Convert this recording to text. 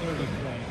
third of